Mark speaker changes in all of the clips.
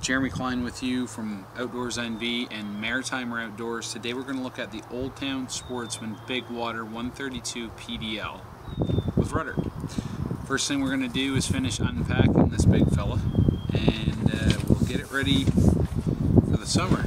Speaker 1: Jeremy Klein with you from Outdoors NB and Maritimer Outdoors. Today we're going to look at the Old Town Sportsman Big Water 132 PDL with rudder. First thing we're going to do is finish unpacking this big fella and uh, we'll get it ready for the summer.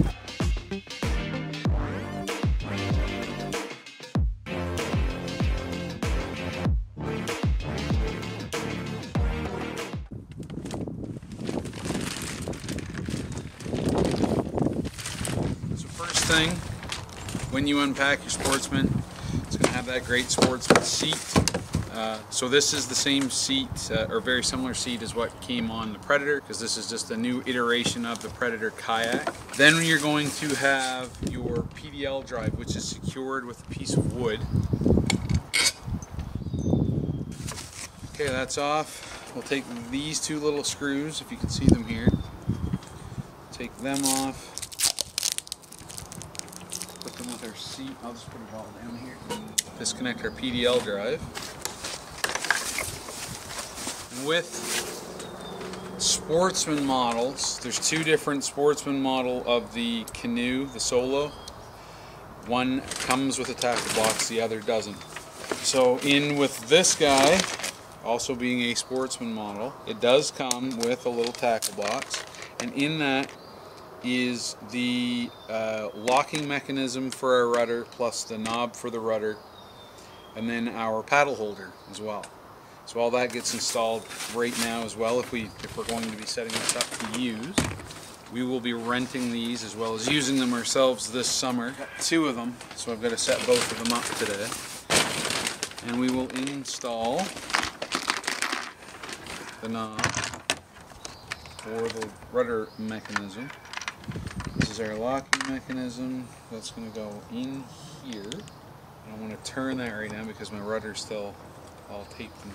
Speaker 1: When you unpack your Sportsman. It's going to have that great Sportsman seat. Uh, so this is the same seat uh, or very similar seat as what came on the Predator because this is just a new iteration of the Predator kayak. Then you're going to have your PDL drive which is secured with a piece of wood. Okay that's off. We'll take these two little screws if you can see them here. Take them off with our seat. I'll just put it all down here. Disconnect our PDL drive. With sportsman models, there's two different sportsman model of the canoe, the solo. One comes with a tackle box, the other doesn't. So in with this guy, also being a sportsman model, it does come with a little tackle box. And in that is the uh, locking mechanism for our rudder plus the knob for the rudder and then our paddle holder as well. So all that gets installed right now as well if, we, if we're going to be setting this up to use. We will be renting these as well as using them ourselves this summer. Two of them, so I've got to set both of them up today. And we will install the knob for the rudder mechanism. Is our locking mechanism. That's going to go in here. And I'm going to turn that right now because my rudder's still all taped and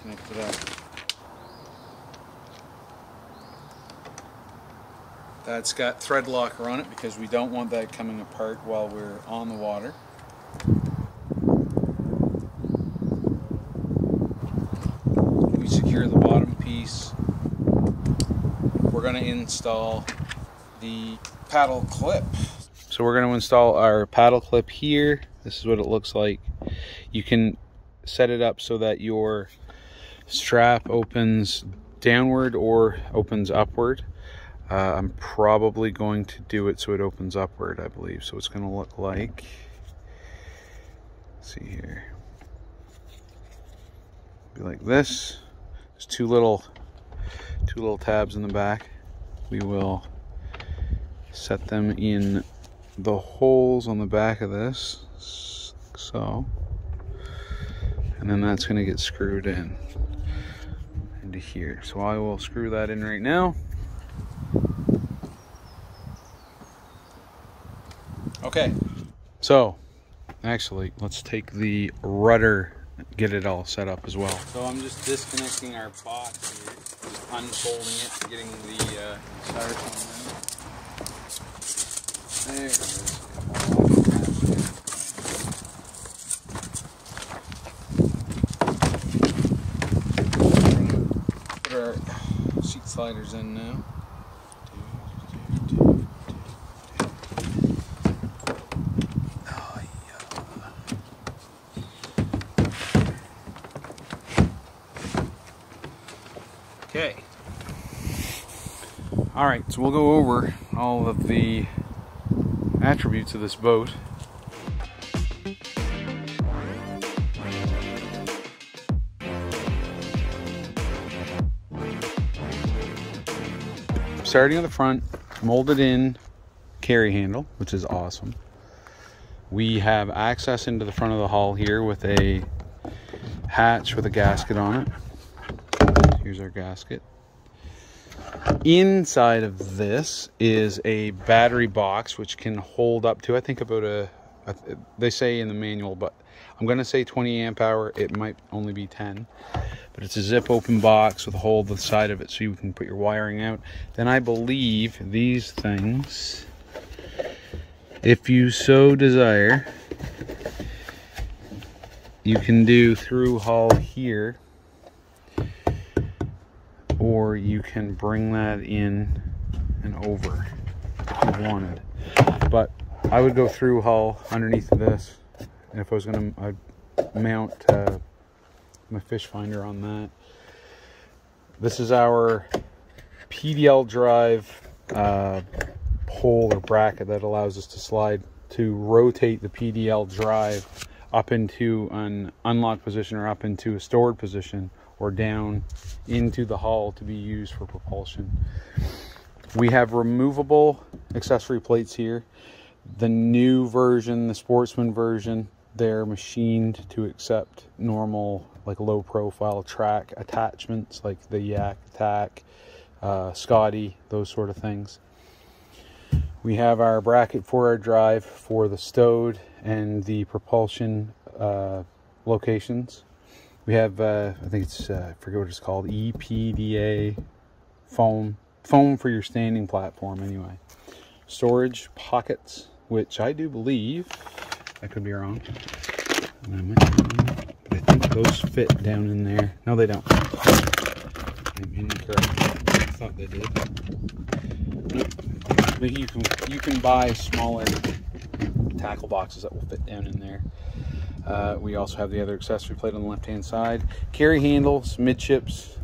Speaker 1: connected up. That's got thread locker on it because we don't want that coming apart while we're on the water. We secure the bottom piece we're going to install the paddle clip. So we're going to install our paddle clip here. This is what it looks like. You can set it up so that your strap opens downward or opens upward. Uh, I'm probably going to do it so it opens upward, I believe. So it's going to look like, see here, be like this. There's two little two little tabs in the back. We will set them in the holes on the back of this, so. And then that's gonna get screwed in into here. So I will screw that in right now. Okay, so actually let's take the rudder get it all set up as well. So I'm just disconnecting our box here, just unfolding it, getting the uh, styrofoam out. Put our seat sliders in now. Okay. All right, so we'll go over all of the attributes of this boat. Starting on the front, molded in carry handle, which is awesome. We have access into the front of the hull here with a hatch with a gasket on it. Here's our gasket. Inside of this is a battery box which can hold up to, I think about a, a they say in the manual, but I'm going to say 20 amp hour. It might only be 10. But it's a zip open box with a hole the side of it so you can put your wiring out. Then I believe these things, if you so desire, you can do through hull here or you can bring that in and over if you wanted. But I would go through hull underneath this, and if I was gonna, mount uh, my fish finder on that. This is our PDL drive uh, pole or bracket that allows us to slide to rotate the PDL drive up into an unlocked position or up into a stored position or down into the hull to be used for propulsion. We have removable accessory plates here. The new version, the Sportsman version, they're machined to accept normal, like low profile track attachments like the Yak Attack, uh, Scotty, those sort of things. We have our bracket for our drive for the stowed and the propulsion uh, locations. We have, uh, I think it's, uh, I forget what it's called, EPDA foam, foam for your standing platform anyway. Storage pockets, which I do believe, I could be wrong, but I think those fit down in there. No, they don't. I'm incorrect. I thought they did. But you can you can buy smaller tackle boxes that will fit down in there. Uh, we also have the other accessory plate on the left hand side. Carry handles, midships,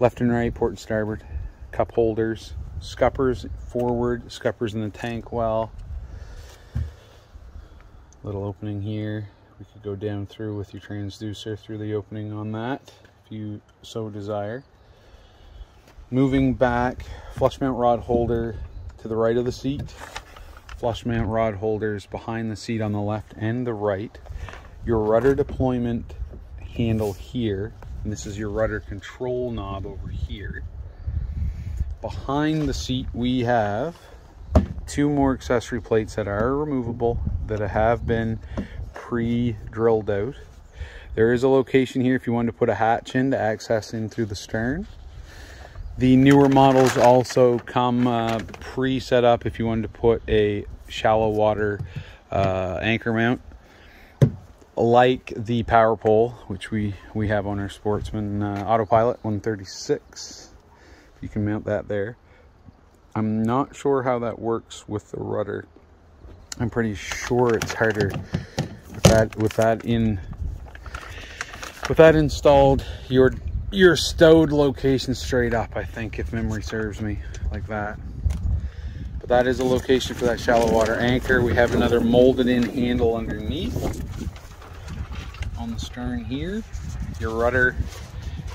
Speaker 1: left and right, port and starboard, cup holders, scuppers forward, scuppers in the tank well. Little opening here. We could go down through with your transducer through the opening on that if you so desire. Moving back, flush mount rod holder to the right of the seat. Flush mount rod holders behind the seat on the left and the right. Your rudder deployment handle here, and this is your rudder control knob over here. Behind the seat we have two more accessory plates that are removable that have been pre-drilled out. There is a location here if you want to put a hatch in to access in through the stern. The newer models also come uh, pre-set up if you wanted to put a shallow water uh, anchor mount like the power pole which we we have on our sportsman uh, autopilot 136 you can mount that there. I'm not sure how that works with the rudder. I'm pretty sure it's harder with that with that in with that installed. Your your stowed location straight up, I think, if memory serves me like that. But that is a location for that shallow water anchor. We have another molded in handle underneath the stern here. Your rudder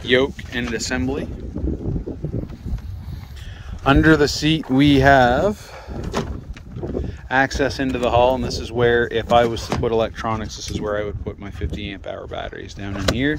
Speaker 1: yoke and assembly. Under the seat we have access into the hull and this is where if I was to put electronics this is where I would put my 50 amp hour batteries down in here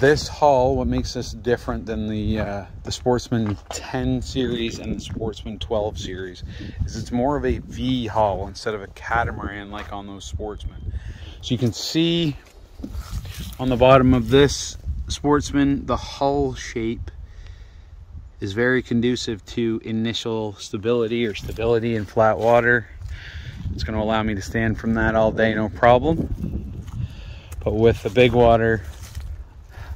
Speaker 1: this hull, what makes this different than the uh, the Sportsman 10 series and the Sportsman 12 series, is it's more of a V hull instead of a catamaran like on those Sportsmen. So you can see on the bottom of this Sportsman, the hull shape is very conducive to initial stability or stability in flat water. It's going to allow me to stand from that all day, no problem. But with the big water,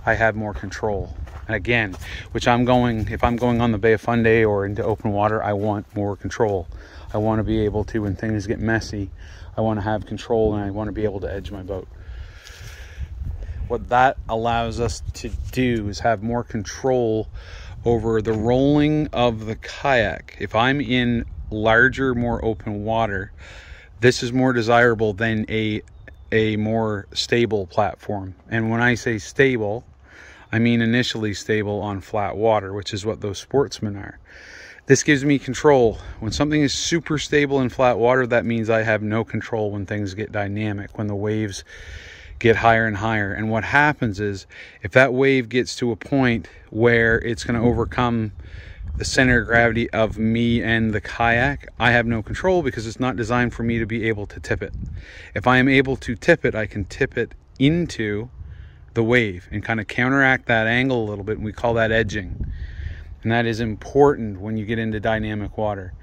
Speaker 1: I have more control. And again, which I'm going, if I'm going on the Bay of Fundy or into open water, I want more control. I want to be able to, when things get messy, I want to have control and I want to be able to edge my boat. What that allows us to do is have more control over the rolling of the kayak. If I'm in larger, more open water, this is more desirable than a a more stable platform. And when I say stable, I mean initially stable on flat water, which is what those sportsmen are. This gives me control. When something is super stable in flat water, that means I have no control when things get dynamic, when the waves get higher and higher. And what happens is if that wave gets to a point where it's going to overcome the center of gravity of me and the kayak, I have no control because it's not designed for me to be able to tip it. If I am able to tip it, I can tip it into the wave and kind of counteract that angle a little bit and we call that edging And that is important when you get into dynamic water.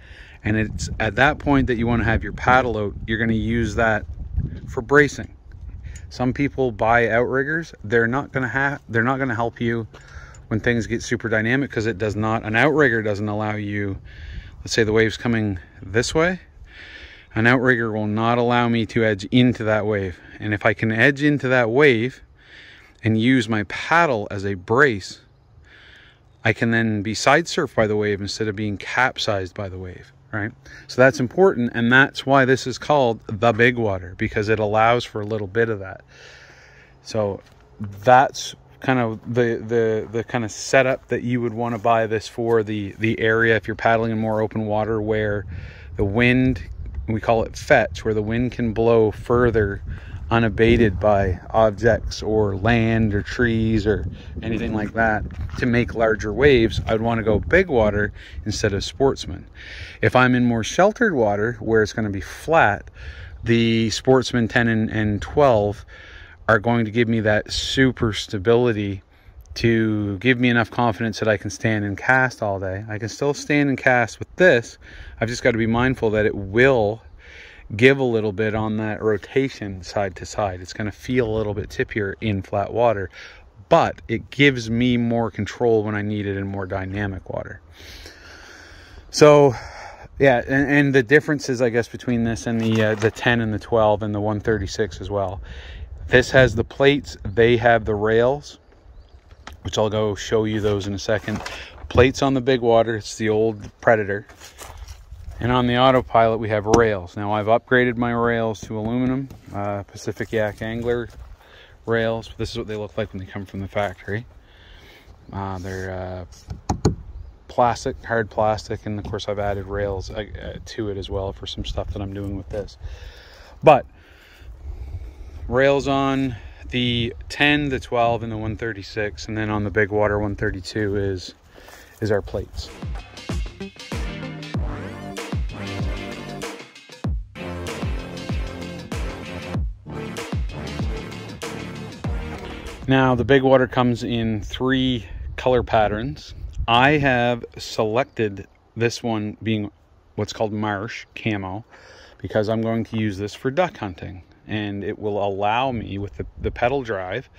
Speaker 1: And it's at that point that you want to have your paddle out, you're going to use that for bracing. Some people buy outriggers. They're not going to have they're not going to help you when things get super dynamic because it does not an outrigger doesn't allow you let's say the wave's coming this way an outrigger will not allow me to edge into that wave. And if I can edge into that wave and use my paddle as a brace I can then be side surfed by the wave instead of being capsized by the wave right? So that's important and that's why this is called the big water because it allows for a little bit of that. So that's kind of the the the kind of setup that you would want to buy this for the the area if you're paddling in more open water where the wind we call it fetch where the wind can blow further unabated by objects or land or trees or anything like that to make larger waves i'd want to go big water instead of sportsman. If i'm in more sheltered water where it's going to be flat the sportsman 10 and, and 12 are going to give me that super stability to give me enough confidence that I can stand and cast all day. I can still stand and cast with this. I've just got to be mindful that it will give a little bit on that rotation side to side. It's going to feel a little bit tippier in flat water, but it gives me more control when I need it in more dynamic water. So, yeah, and, and the differences, I guess, between this and the uh, the 10 and the 12 and the 136 as well this has the plates, they have the rails, which I'll go show you those in a second. Plates on the big water, it's the old Predator. And on the autopilot, we have rails. Now I've upgraded my rails to aluminum, uh, Pacific Yak Angler rails. This is what they look like when they come from the factory. Uh, they're uh, plastic, hard plastic, and of course I've added rails uh, to it as well for some stuff that I'm doing with this. But rails on the 10 the 12 and the 136 and then on the big water 132 is is our plates. Now the big water comes in three color patterns. I have selected this one being what's called marsh camo because i'm going to use this for duck hunting and it will allow me with the, the pedal drive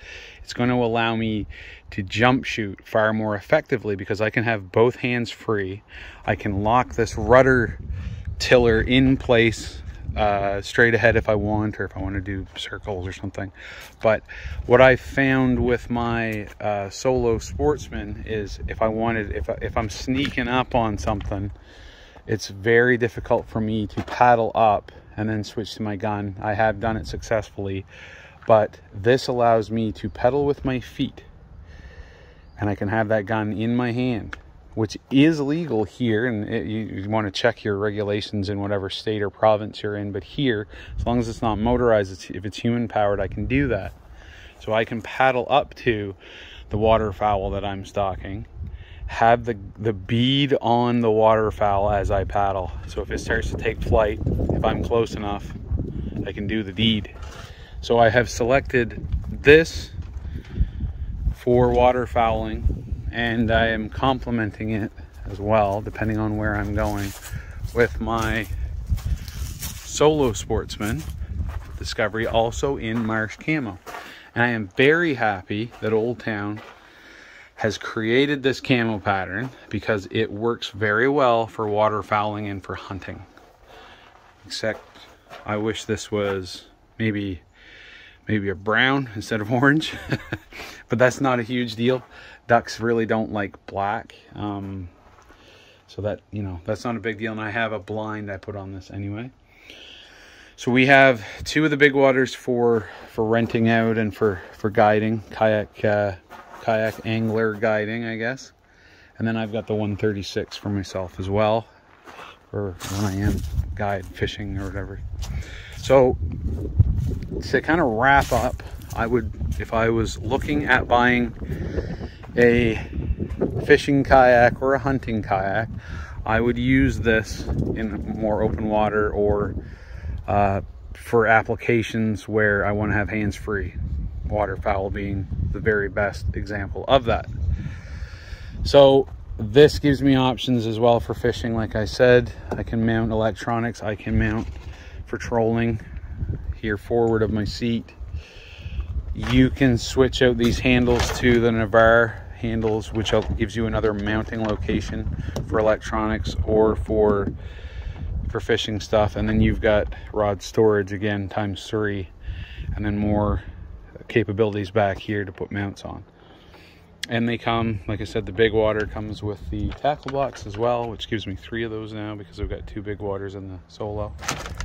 Speaker 1: it's going to allow me to jump shoot far more effectively because I can have both hands free. I can lock this rudder tiller in place uh, straight ahead if I want or if I want to do circles or something. But what I found with my uh, solo sportsman is if I wanted if, I, if I'm sneaking up on something it's very difficult for me to paddle up and then switch to my gun. I have done it successfully, but this allows me to pedal with my feet and I can have that gun in my hand, which is legal here. And it, you, you want to check your regulations in whatever state or province you're in. But here, as long as it's not motorized, it's, if it's human powered, I can do that. So I can paddle up to the waterfowl that I'm stalking have the, the bead on the waterfowl as I paddle. So if it starts to take flight, if I'm close enough, I can do the deed. So I have selected this for waterfowling and I am complementing it as well, depending on where I'm going, with my solo sportsman discovery also in marsh camo. And I am very happy that Old Town has created this camo pattern because it works very well for waterfowling and for hunting. Except I wish this was maybe maybe a brown instead of orange, but that's not a huge deal. Ducks really don't like black. Um, so that, you know, that's not a big deal. And I have a blind I put on this anyway. So we have two of the big waters for, for renting out and for, for guiding, kayak, uh, kayak angler guiding, I guess. And then I've got the 136 for myself as well, for when I am guide fishing or whatever. So to kind of wrap up, I would, if I was looking at buying a fishing kayak or a hunting kayak, I would use this in more open water or uh, for applications where I want to have hands free waterfowl being the very best example of that. So this gives me options as well for fishing. Like I said, I can mount electronics. I can mount for trolling here forward of my seat. You can switch out these handles to the Navarre handles, which gives you another mounting location for electronics or for for fishing stuff. And then you've got rod storage again times three, and then more capabilities back here to put mounts on. And they come, like I said, the big water comes with the tackle box as well, which gives me three of those now because I've got two big waters in the Solo.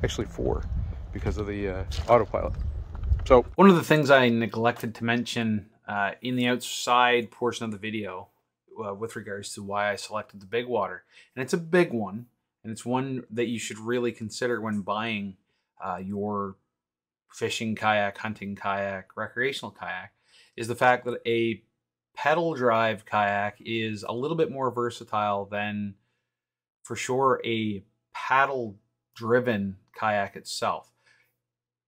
Speaker 1: Actually four because of the uh, autopilot. So one of the things I neglected to mention uh, in the outside portion of the video uh, with regards to why I selected the big water, and it's a big one, and it's one that you should really consider when buying uh, your fishing kayak, hunting kayak, recreational kayak, is the fact that a pedal drive kayak is a little bit more versatile than, for sure, a paddle driven kayak itself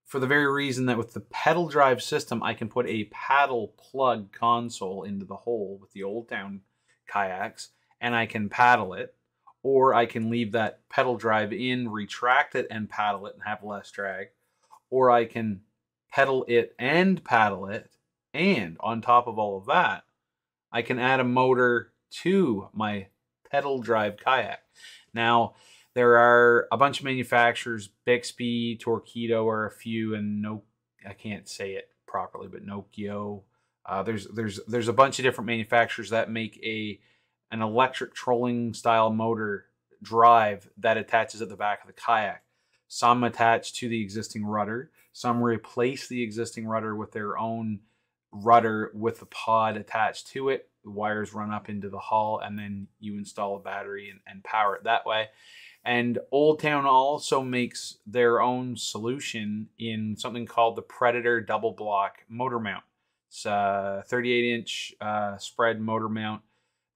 Speaker 1: for the very reason that with the pedal drive system, I can put a paddle plug console into the hole with the Old Town kayaks and I can paddle it. Or I can leave that pedal drive in, retract it, and paddle it and have less drag. Or I can pedal it and paddle it. And on top of all of that, I can add a motor to my pedal drive kayak. Now, there are a bunch of manufacturers, Bixpy, Torqeedo are a few, and no, I can't say it properly, but Nokio. Uh, there's there's there's a bunch of different manufacturers that make a an electric trolling style motor drive that attaches at the back of the kayak. Some attach to the existing rudder. Some replace the existing rudder with their own rudder with the pod attached to it. The wires run up into the hull, and then you install a battery and, and power it that way. And Old Town also makes their own solution in something called the Predator Double Block Motor Mount. It's a 38 inch uh, spread motor mount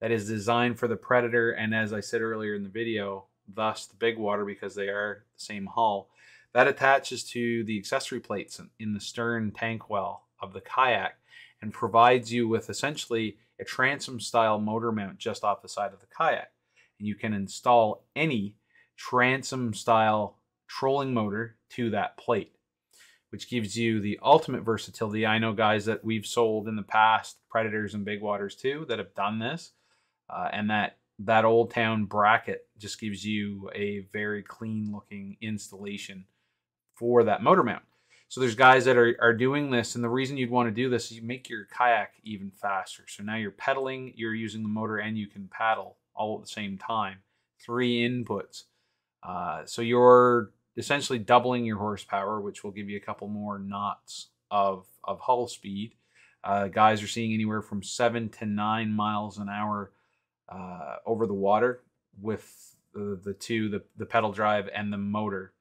Speaker 1: that is designed for the Predator. And as I said earlier in the video, thus the big water because they are the same hull. That attaches to the accessory plates in the stern tank well of the kayak and provides you with essentially a transom style motor mount just off the side of the kayak. And you can install any transom style trolling motor to that plate, which gives you the ultimate versatility. I know guys that we've sold in the past, Predators and Big Waters too, that have done this. Uh, and that that old town bracket just gives you a very clean looking installation for that motor mount. So there's guys that are, are doing this, and the reason you'd want to do this is you make your kayak even faster. So now you're pedaling, you're using the motor, and you can paddle all at the same time. Three inputs. Uh, so you're essentially doubling your horsepower, which will give you a couple more knots of, of hull speed. Uh, guys are seeing anywhere from seven to nine miles an hour uh, over the water with the, the two, the, the pedal drive and the motor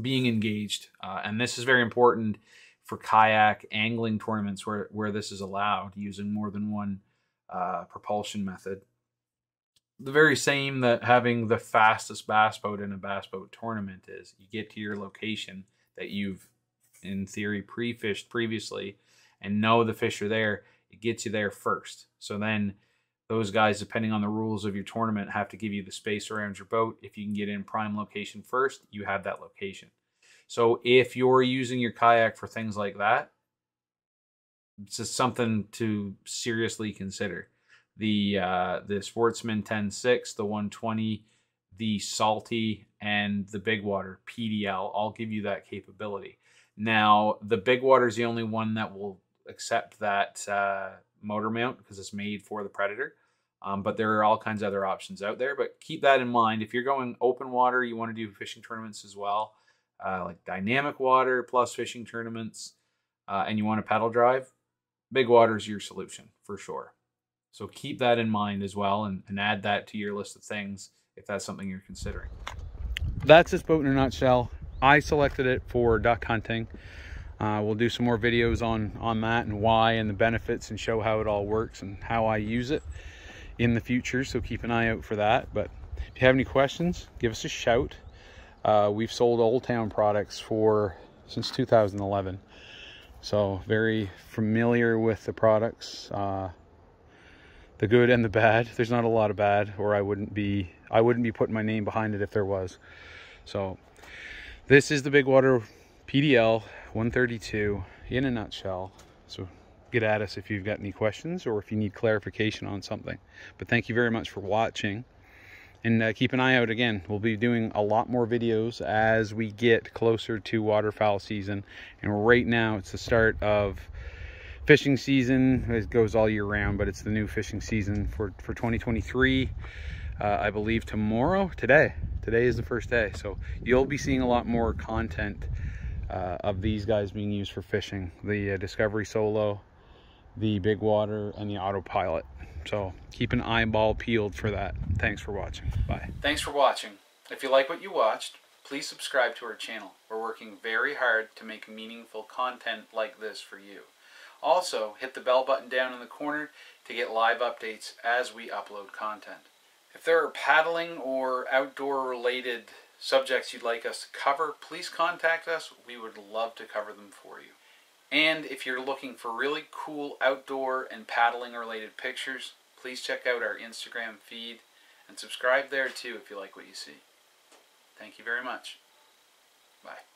Speaker 1: being engaged. Uh, and this is very important for kayak angling tournaments where, where this is allowed using more than one uh, propulsion method the very same that having the fastest bass boat in a bass boat tournament is. You get to your location that you've, in theory, pre-fished previously and know the fish are there. It gets you there first. So then those guys, depending on the rules of your tournament, have to give you the space around your boat. If you can get in prime location first, you have that location. So if you're using your kayak for things like that, it's just something to seriously consider the uh, the Sportsman 10.6, the 120, the Salty, and the Big Water PDL all give you that capability. Now, the Big Water is the only one that will accept that uh, motor mount because it's made for the Predator. Um, but there are all kinds of other options out there. But keep that in mind. If you're going open water, you want to do fishing tournaments as well, uh, like dynamic water plus fishing tournaments, uh, and you want a pedal drive, big water is your solution for sure. So keep that in mind as well and, and add that to your list of things if that's something you're considering. That's this boat in a nutshell. I selected it for duck hunting. Uh, we'll do some more videos on, on that and why and the benefits and show how it all works and how I use it in the future. So keep an eye out for that. But if you have any questions, give us a shout. Uh, we've sold Old Town products for since 2011. So very familiar with the products. Uh, the good and the bad. There's not a lot of bad, or I wouldn't be I wouldn't be putting my name behind it if there was. So this is the Big Water PDL 132 in a nutshell. So get at us if you've got any questions or if you need clarification on something. But thank you very much for watching. And uh, keep an eye out again. We'll be doing a lot more videos as we get closer to waterfowl season. And right now it's the start of fishing season. It goes all year round, but it's the new fishing season for, for 2023. Uh, I believe tomorrow, today, today is the first day. So you'll be seeing a lot more content uh, of these guys being used for fishing. The uh, Discovery Solo, the Big Water, and the Autopilot. So keep an eyeball peeled for that. Thanks for watching. Bye. Thanks for watching. If you like what you watched, please subscribe to our channel. We're working very hard to make meaningful content like this for you. Also, hit the bell button down in the corner to get live updates as we upload content. If there are paddling or outdoor related subjects you'd like us to cover, please contact us. We would love to cover them for you. And if you're looking for really cool outdoor and paddling related pictures, please check out our Instagram feed and subscribe there too if you like what you see. Thank you very much. Bye.